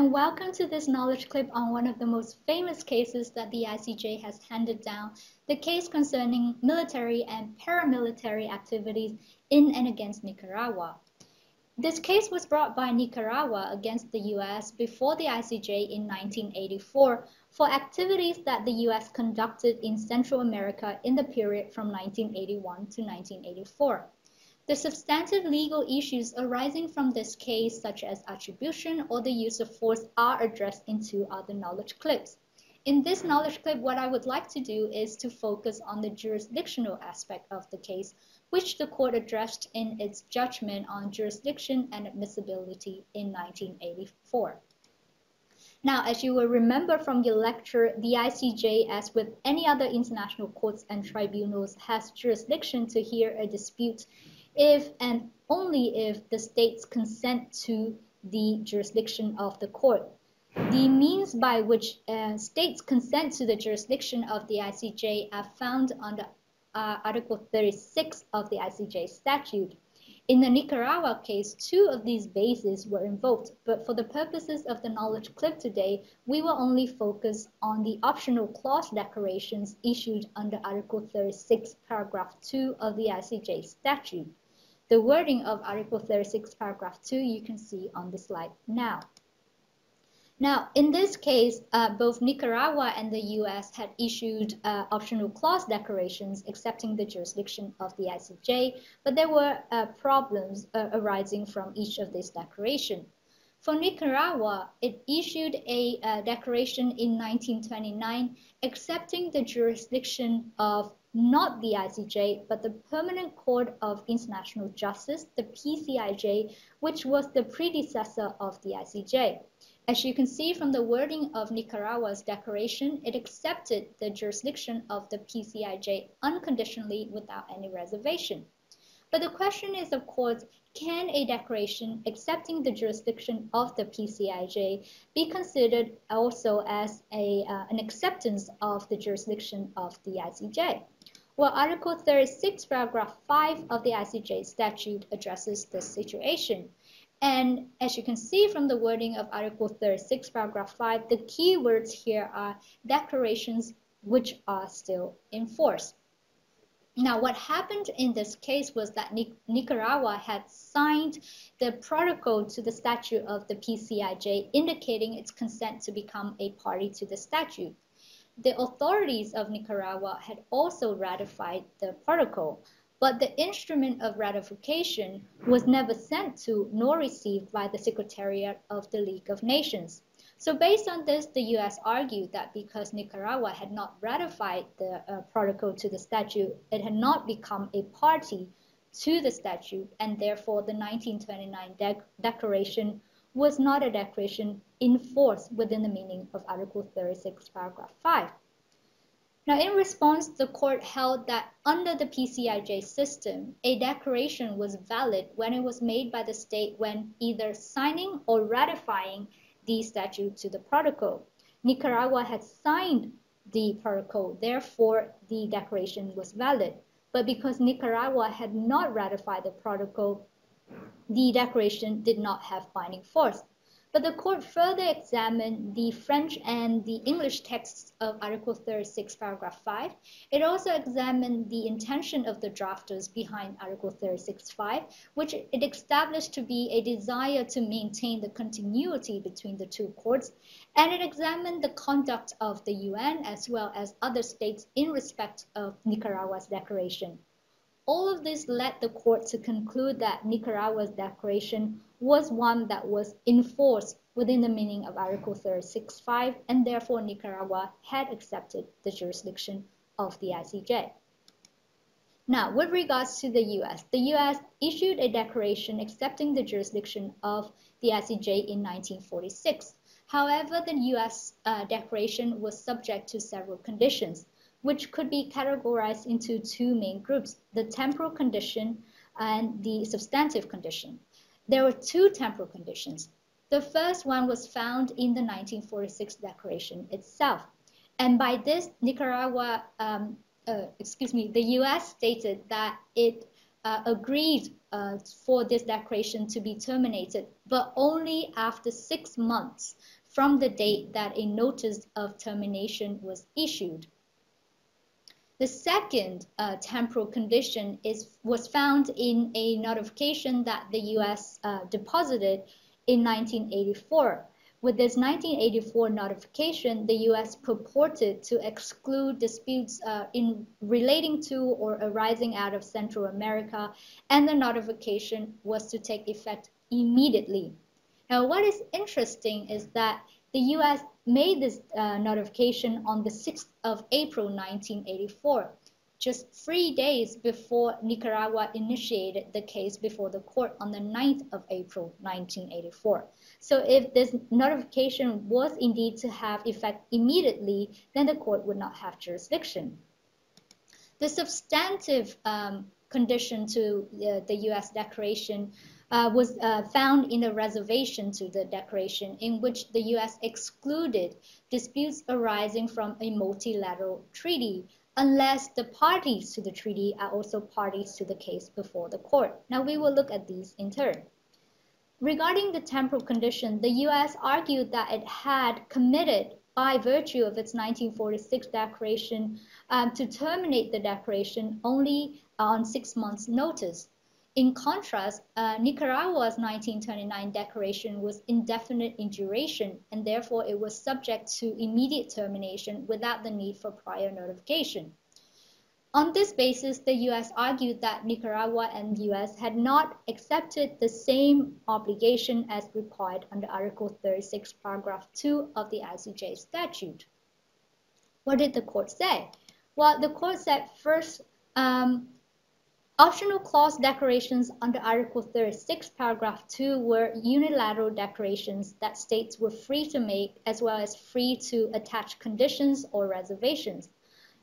and welcome to this knowledge clip on one of the most famous cases that the ICJ has handed down, the case concerning military and paramilitary activities in and against Nicaragua. This case was brought by Nicaragua against the US before the ICJ in 1984 for activities that the US conducted in Central America in the period from 1981 to 1984. The substantive legal issues arising from this case, such as attribution or the use of force, are addressed in two other knowledge clips. In this knowledge clip, what I would like to do is to focus on the jurisdictional aspect of the case, which the court addressed in its judgment on jurisdiction and admissibility in 1984. Now, as you will remember from your lecture, the ICJ, as with any other international courts and tribunals, has jurisdiction to hear a dispute if and only if the states consent to the jurisdiction of the court. The means by which uh, states consent to the jurisdiction of the ICJ are found under uh, Article 36 of the ICJ statute. In the Nicaragua case, two of these bases were invoked, but for the purposes of the knowledge clip today, we will only focus on the optional clause declarations issued under Article 36, paragraph 2 of the ICJ statute. The wording of Article 36, paragraph 2, you can see on the slide now. Now, in this case, uh, both Nicaragua and the U.S. had issued uh, optional clause declarations accepting the jurisdiction of the ICJ, but there were uh, problems uh, arising from each of these declarations. For Nicaragua, it issued a uh, declaration in 1929 accepting the jurisdiction of not the ICJ, but the Permanent Court of International Justice, the PCIJ, which was the predecessor of the ICJ. As you can see from the wording of Nicaragua's declaration, it accepted the jurisdiction of the PCIJ unconditionally without any reservation. But the question is, of course, can a declaration accepting the jurisdiction of the PCIJ be considered also as a, uh, an acceptance of the jurisdiction of the ICJ? Well, Article 36, paragraph 5 of the ICJ statute addresses this situation. And as you can see from the wording of Article 36, paragraph 5, the key words here are declarations which are still in force. Now, what happened in this case was that Nicaragua had signed the protocol to the statute of the PCIJ, indicating its consent to become a party to the statute the authorities of Nicaragua had also ratified the protocol, but the instrument of ratification was never sent to nor received by the Secretariat of the League of Nations. So based on this, the U.S. argued that because Nicaragua had not ratified the uh, protocol to the statute, it had not become a party to the statute, and therefore the 1929 de declaration was not a declaration in force within the meaning of Article 36, paragraph 5. Now, in response, the court held that under the PCIJ system, a declaration was valid when it was made by the state when either signing or ratifying the statute to the protocol. Nicaragua had signed the protocol, therefore the declaration was valid. But because Nicaragua had not ratified the protocol, the declaration did not have binding force. But the court further examined the French and the English texts of Article 36, paragraph 5. It also examined the intention of the drafters behind Article 36.5, which it established to be a desire to maintain the continuity between the two courts. And it examined the conduct of the UN as well as other states in respect of Nicaragua's declaration. All of this led the court to conclude that Nicaragua's declaration was one that was enforced within the meaning of Article 36.5, and therefore Nicaragua had accepted the jurisdiction of the ICJ. Now, with regards to the U.S., the U.S. issued a declaration accepting the jurisdiction of the ICJ in 1946. However, the U.S. Uh, declaration was subject to several conditions which could be categorized into two main groups, the temporal condition and the substantive condition. There were two temporal conditions. The first one was found in the 1946 Declaration itself. And by this, Nicaragua, um, uh, excuse me, the U.S. stated that it uh, agreed uh, for this declaration to be terminated, but only after six months from the date that a notice of termination was issued. The second uh, temporal condition is, was found in a notification that the U.S. Uh, deposited in 1984. With this 1984 notification, the U.S. purported to exclude disputes uh, in relating to or arising out of Central America, and the notification was to take effect immediately. Now, what is interesting is that the U.S. made this uh, notification on the 6th of April 1984, just three days before Nicaragua initiated the case before the court on the 9th of April 1984. So if this notification was indeed to have effect immediately, then the court would not have jurisdiction. The substantive um, condition to uh, the U.S. declaration uh, was uh, found in a reservation to the declaration in which the U.S. excluded disputes arising from a multilateral treaty unless the parties to the treaty are also parties to the case before the court. Now we will look at these in turn. Regarding the temporal condition, the U.S. argued that it had committed by virtue of its 1946 declaration um, to terminate the declaration only on six months notice. In contrast, uh, Nicaragua's 1929 declaration was indefinite in duration, and therefore it was subject to immediate termination without the need for prior notification. On this basis, the U.S. argued that Nicaragua and the U.S. had not accepted the same obligation as required under Article 36, paragraph 2 of the ICJ statute. What did the court say? Well, the court said first, um, Optional clause declarations under Article 36, paragraph 2 were unilateral declarations that states were free to make as well as free to attach conditions or reservations.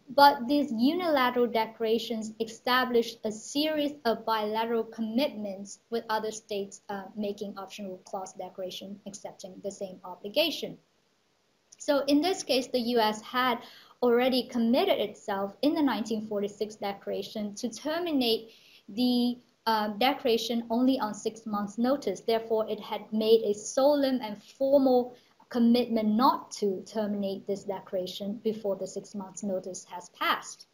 But these unilateral declarations established a series of bilateral commitments with other states uh, making optional clause declaration accepting the same obligation. So in this case, the U.S. had already committed itself in the 1946 declaration to terminate the uh, declaration only on six months notice. Therefore, it had made a solemn and formal commitment not to terminate this declaration before the six months notice has passed.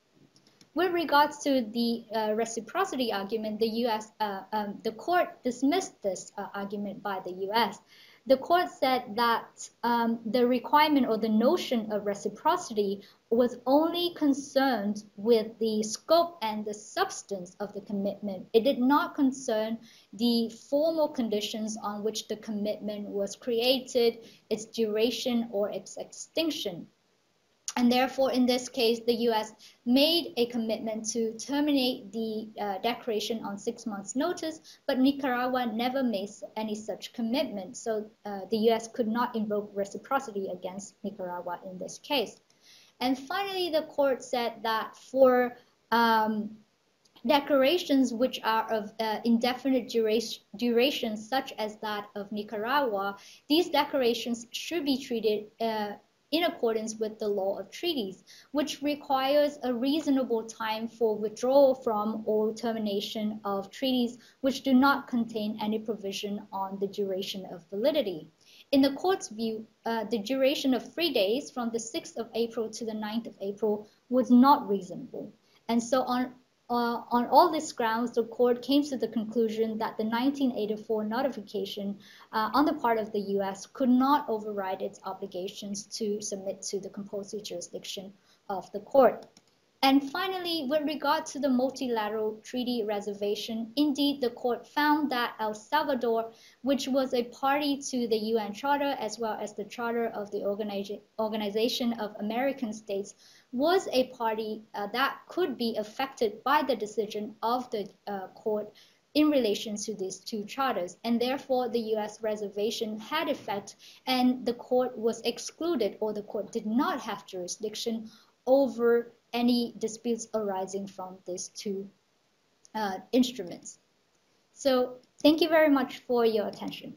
With regards to the uh, reciprocity argument, the U.S. Uh, um, the court dismissed this uh, argument by the U.S the court said that um, the requirement or the notion of reciprocity was only concerned with the scope and the substance of the commitment. It did not concern the formal conditions on which the commitment was created, its duration, or its extinction. And therefore, in this case, the U.S. made a commitment to terminate the uh, declaration on six months' notice, but Nicaragua never made any such commitment. So uh, the U.S. could not invoke reciprocity against Nicaragua in this case. And finally, the court said that for um, declarations which are of uh, indefinite duration, duration, such as that of Nicaragua, these declarations should be treated uh, in accordance with the law of treaties, which requires a reasonable time for withdrawal from or termination of treaties which do not contain any provision on the duration of validity. In the court's view, uh, the duration of three days from the 6th of April to the 9th of April was not reasonable. And so on uh, on all these grounds, the court came to the conclusion that the 1984 notification uh, on the part of the U.S. could not override its obligations to submit to the compulsory jurisdiction of the court. And finally, with regard to the multilateral treaty reservation, indeed the court found that El Salvador, which was a party to the UN Charter as well as the Charter of the Organization of American States, was a party uh, that could be affected by the decision of the uh, court in relation to these two charters, and therefore the U.S. reservation had effect, and the court was excluded, or the court did not have jurisdiction over any disputes arising from these two uh, instruments. So thank you very much for your attention.